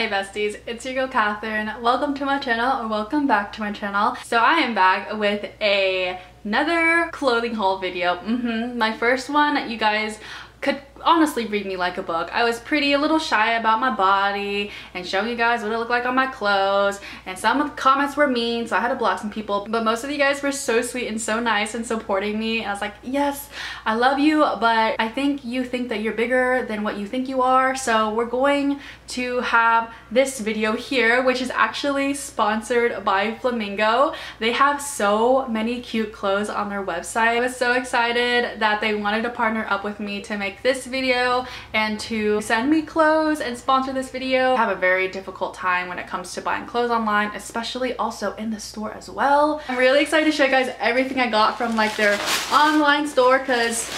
Hey besties, it's your girl Catherine. Welcome to my channel or welcome back to my channel. So I am back with a, another clothing haul video. Mm -hmm. My first one, you guys could honestly read me like a book. I was pretty a little shy about my body and showing you guys what it looked like on my clothes and some of the comments were mean so I had to block some people but most of you guys were so sweet and so nice and supporting me and I was like yes I love you but I think you think that you're bigger than what you think you are so we're going to have this video here which is actually sponsored by Flamingo. They have so many cute clothes on their website. I was so excited that they wanted to partner up with me to make this video and to send me clothes and sponsor this video. I have a very difficult time when it comes to buying clothes online, especially also in the store as well. I'm really excited to show you guys everything I got from like their online store because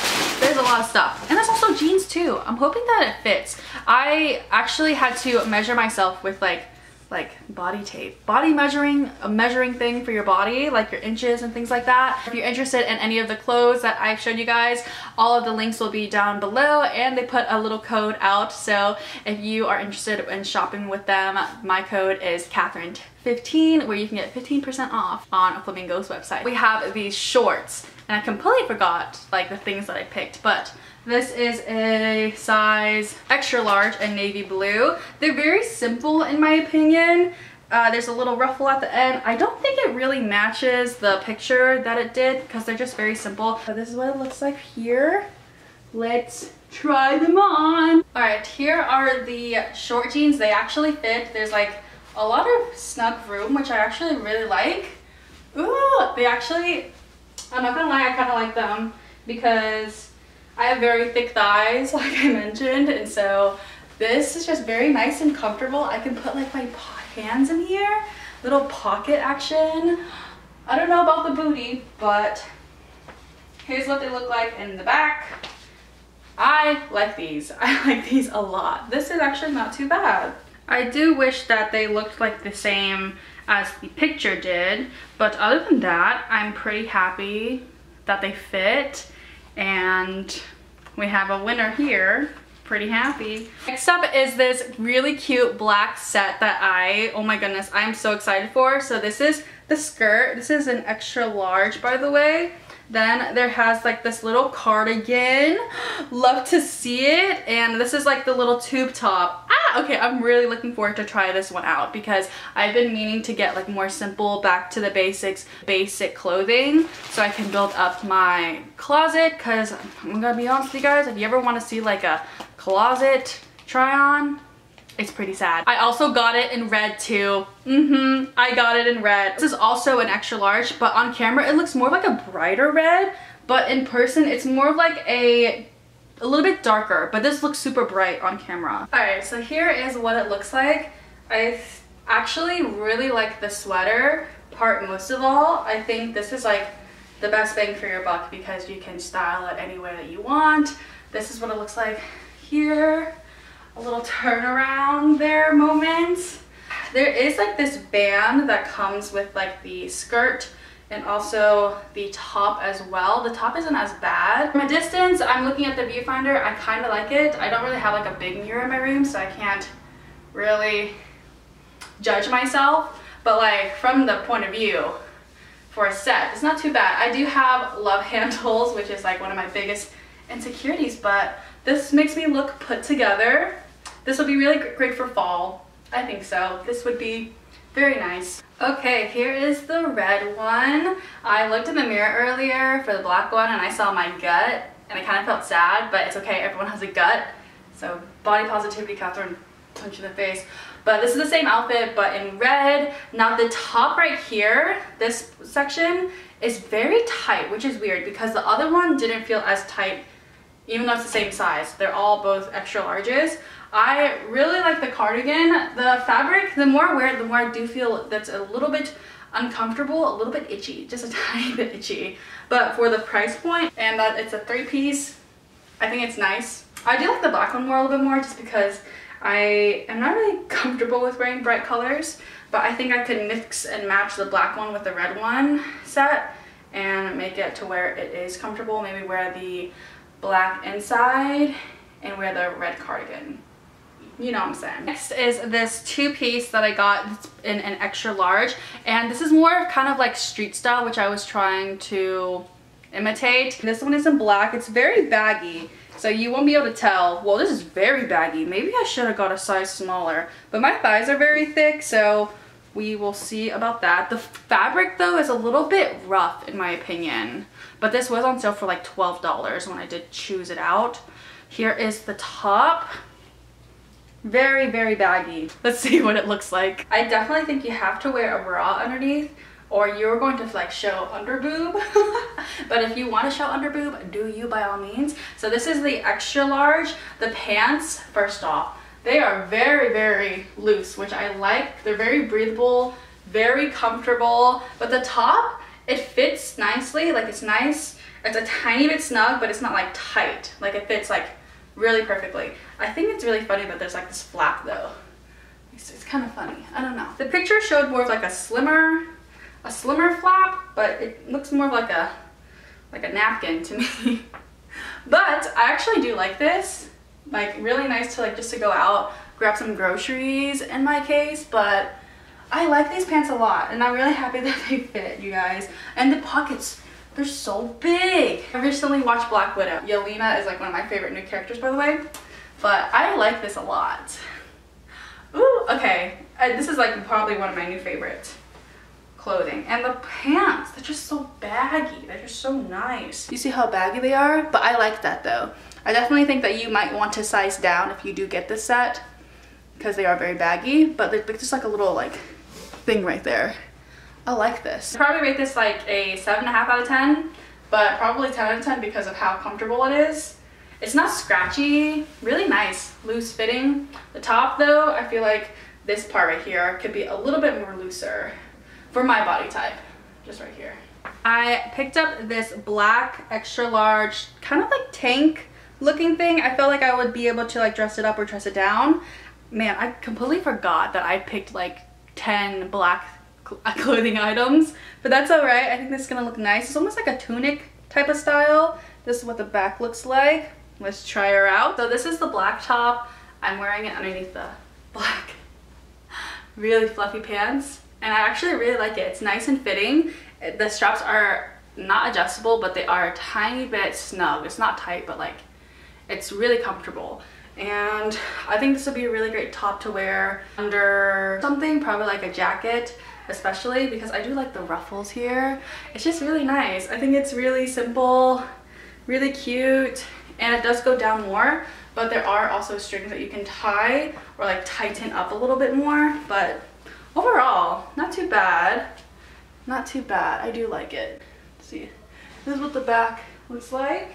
there's a lot of stuff. And there's also jeans too. I'm hoping that it fits. I actually had to measure myself with like like body tape. Body measuring, a measuring thing for your body, like your inches and things like that. If you're interested in any of the clothes that I've showed you guys, all of the links will be down below and they put a little code out. So if you are interested in shopping with them, my code is Catherine 15 where you can get 15% off on a Flamingo's website. We have these shorts and I completely forgot like the things that I picked, but this is a size extra large and navy blue. They're very simple in my opinion. Uh, there's a little ruffle at the end. I don't think it really matches the picture that it did because they're just very simple. This is what it looks like here. Let's try them on. All right, here are the short jeans. They actually fit. There's like a lot of snug room, which I actually really like. Ooh, they actually, I'm not gonna lie, I kind of like them because I have very thick thighs, like I mentioned, and so this is just very nice and comfortable. I can put like my hands in here, little pocket action. I don't know about the booty, but here's what they look like in the back. I like these. I like these a lot. This is actually not too bad. I do wish that they looked like the same as the picture did, but other than that, I'm pretty happy that they fit and we have a winner here pretty happy. Next up is this really cute black set that I, oh my goodness, I'm so excited for. So this is the skirt. This is an extra large, by the way. Then there has like this little cardigan. Love to see it. And this is like the little tube top. Okay, I'm really looking forward to try this one out because I've been meaning to get like more simple, back to the basics, basic clothing so I can build up my closet because I'm gonna be honest with you guys, if you ever want to see like a closet try on, it's pretty sad. I also got it in red too. Mm-hmm, I got it in red. This is also an extra large, but on camera it looks more like a brighter red, but in person it's more like a a little bit darker, but this looks super bright on camera. All right, so here is what it looks like. I actually really like the sweater part most of all. I think this is like the best bang for your buck because you can style it any way that you want. This is what it looks like here a little turnaround there moment. There is like this band that comes with like the skirt and also the top as well. The top isn't as bad. From a distance, I'm looking at the viewfinder. I kind of like it. I don't really have like a big mirror in my room, so I can't really judge myself. But like from the point of view for a set, it's not too bad. I do have love handles, which is like one of my biggest insecurities, but this makes me look put together. This will be really great for fall. I think so. This would be very nice. Okay, here is the red one. I looked in the mirror earlier for the black one and I saw my gut and I kind of felt sad, but it's okay. Everyone has a gut. So body positivity, Catherine, punch in the face. But this is the same outfit, but in red. Now the top right here, this section, is very tight, which is weird because the other one didn't feel as tight even though it's the same size. They're all both extra larges. I really like the cardigan. The fabric, the more I wear it, the more I do feel that's a little bit uncomfortable, a little bit itchy, just a tiny bit itchy. But for the price point and that it's a three piece, I think it's nice. I do like the black one more a little bit more just because I am not really comfortable with wearing bright colors, but I think I could mix and match the black one with the red one set and make it to where it is comfortable. Maybe wear the black inside and wear the red cardigan. You know what I'm saying. Next is this two-piece that I got in an extra large. And this is more kind of like street style, which I was trying to imitate. This one is in black. It's very baggy. So you won't be able to tell. Well, this is very baggy. Maybe I should have got a size smaller. But my thighs are very thick, so we will see about that. The fabric though is a little bit rough in my opinion, but this was on sale for like $12 when I did choose it out. Here is the top. Very, very baggy. Let's see what it looks like. I definitely think you have to wear a bra underneath or you're going to like show under boob. but if you want to show under boob, do you by all means. So this is the extra large. The pants, first off, they are very, very loose, which I like. They're very breathable, very comfortable. But the top, it fits nicely. Like it's nice. It's a tiny bit snug, but it's not like tight. Like it fits like really perfectly. I think it's really funny that there's like this flap though. It's, it's kind of funny. I don't know. The picture showed more of like a slimmer, a slimmer flap, but it looks more like a, like a napkin to me. but I actually do like this like really nice to like just to go out grab some groceries in my case but I like these pants a lot and I'm really happy that they fit you guys and the pockets they're so big. I recently watched Black Widow. Yelena is like one of my favorite new characters by the way but I like this a lot. Ooh, okay. Uh, this is like probably one of my new favorites clothing. And the pants they're just so baggy. They're just so nice. You see how baggy they are? But I like that though. I definitely think that you might want to size down if you do get this set because they are very baggy, but they're just like a little like thing right there. I like this. I'd probably rate this like a 7.5 out of 10, but probably 10 out of 10 because of how comfortable it is. It's not scratchy, really nice, loose fitting. The top though, I feel like this part right here could be a little bit more looser for my body type, just right here. I picked up this black extra large kind of like tank looking thing. I felt like I would be able to like dress it up or dress it down. Man, I completely forgot that I picked like 10 black clothing items, but that's all right. I think this is gonna look nice. It's almost like a tunic type of style. This is what the back looks like. Let's try her out. So this is the black top. I'm wearing it underneath the black, really fluffy pants. And I actually really like it. It's nice and fitting. The straps are not adjustable, but they are a tiny bit snug. It's not tight, but like it's really comfortable and I think this would be a really great top to wear under something, probably like a jacket, especially because I do like the ruffles here. It's just really nice. I think it's really simple, really cute, and it does go down more, but there are also strings that you can tie or like tighten up a little bit more, but overall, not too bad. Not too bad. I do like it. Let's see, this is what the back looks like.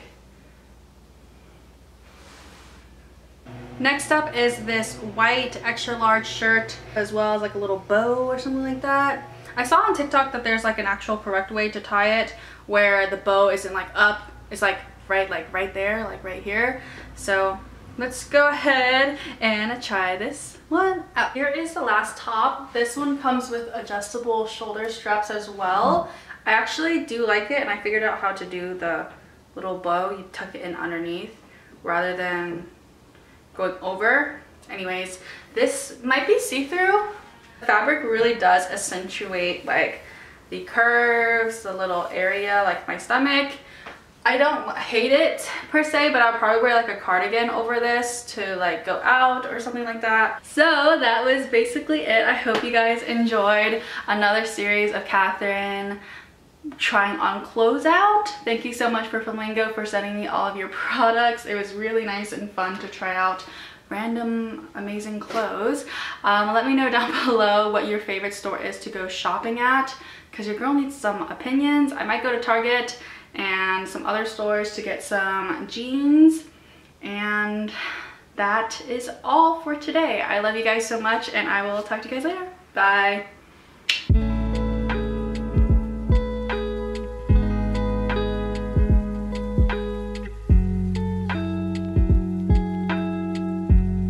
Next up is this white extra large shirt as well as like a little bow or something like that. I saw on TikTok that there's like an actual correct way to tie it where the bow isn't like up, it's like right like right there, like right here. So let's go ahead and try this one out. Here is the last top. This one comes with adjustable shoulder straps as well. I actually do like it and I figured out how to do the little bow. You tuck it in underneath rather than going over. Anyways, this might be see-through. The fabric really does accentuate like the curves, the little area like my stomach. I don't hate it per se, but I'll probably wear like a cardigan over this to like go out or something like that. So that was basically it. I hope you guys enjoyed another series of Catherine trying on clothes out. Thank you so much for Flamingo for sending me all of your products. It was really nice and fun to try out random amazing clothes. Um, let me know down below what your favorite store is to go shopping at because your girl needs some opinions. I might go to Target and some other stores to get some jeans and that is all for today. I love you guys so much and I will talk to you guys later. Bye.